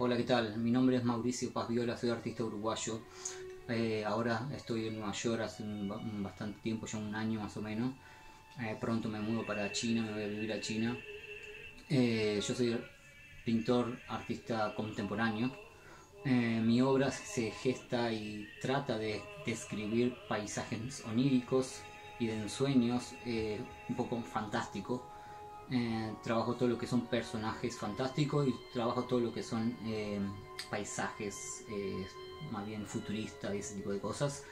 Hola, ¿qué tal? Mi nombre es Mauricio Paz Viola, soy artista uruguayo. Eh, ahora estoy en Nueva York hace bastante tiempo, ya un año más o menos. Eh, pronto me mudo para China, me voy a vivir a China. Eh, yo soy pintor, artista contemporáneo. mi obra se gesta y trata de describir paisajes oníricos y de ensueños, un poco fantásticos eh, trabajo todo lo que son personajes fantásticos y trabajo todo lo que son eh, paisajes eh, más bien futuristas y ese tipo de cosas,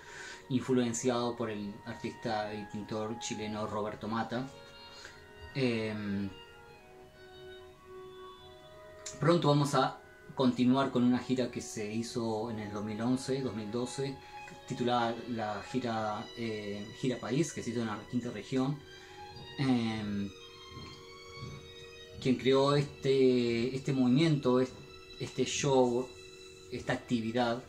influenciado por el artista y pintor chileno Roberto Mata. Em, pronto vamos a continuar con una gira que se hizo en el 2011-2012, titulada la gira, gira País, que se hizo en la quinta región. Quien creó este, este movimiento, este show, esta actividad,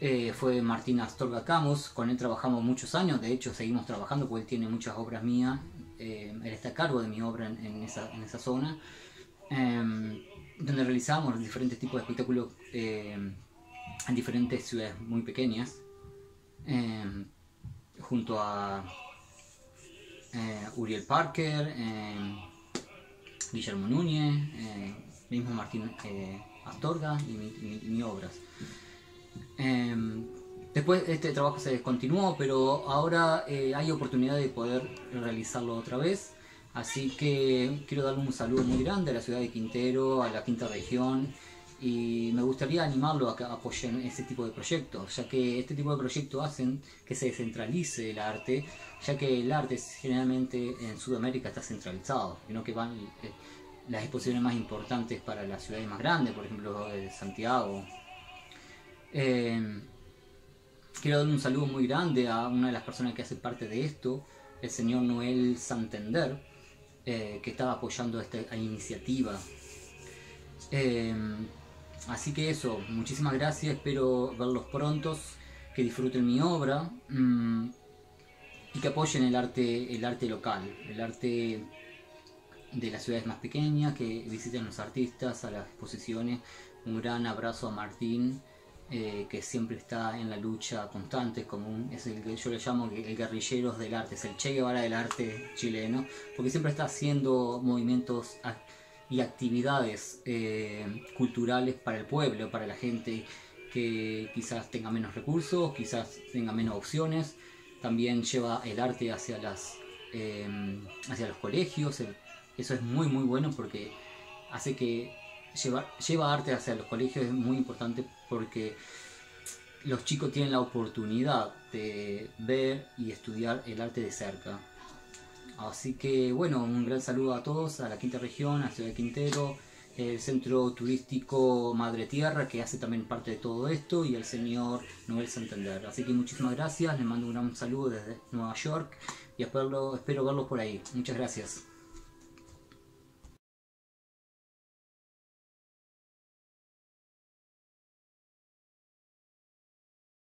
eh, fue Martín Astorga Camus. Con él trabajamos muchos años, de hecho seguimos trabajando porque él tiene muchas obras mías. Eh, él está a cargo de mi obra en, esa, en esa, zona, em, donde realizamos diferentes tipos de espectáculos em, en diferentes ciudades muy pequeñas, em, junto a eh, Uriel Parker Guillermo Núñez, eh, mismo Martín eh, Astorga y mi, obras. Em, después este trabajo se descontinuó, pero ahora eh, hay oportunidad de poder realizarlo otra vez. Así que quiero darle un saludo muy grande a la ciudad de Quintero, a la quinta región y me gustaría animarlo a que apoyen este tipo de proyectos, ya que este tipo de proyectos hacen que se descentralice el arte, ya que el arte generalmente en Sudamérica está centralizado, sino que van eh, las exposiciones más importantes para las ciudades más grandes, por ejemplo Santiago. Eh, quiero dar un saludo muy grande a una de las personas que hace parte de esto, el señor Noel Santander, eh, que estaba apoyando esta iniciativa. Así que eso, muchísimas gracias, espero verlos prontos, que disfruten mi obra mm, y que apoyen el arte, el arte local, el arte de las ciudades más pequeñas, que visiten los artistas, a las exposiciones. Un gran abrazo a Martín, eh, que siempre está en la lucha constante, como es el que yo le llamo el guerrillero del arte, es el Che Guevara del arte chileno, porque siempre está haciendo movimientos y actividades eh, culturales para el pueblo, para la gente que quizás tenga menos recursos, quizás tenga menos opciones. También lleva el arte hacia, las, eh, hacia los colegios. Eso es muy muy bueno porque hace que lleva, lleva arte hacia los colegios es muy importante porque los chicos tienen la oportunidad de ver y estudiar el arte de cerca. Así que bueno, un gran saludo a todos, a la quinta región, a Ciudad de Quintero, el centro turístico Madre Tierra, que hace también parte de todo esto, y el señor Noel Santander. Así que muchísimas gracias, les mando un gran saludo desde Nueva York y espero, espero verlos por ahí. Muchas gracias.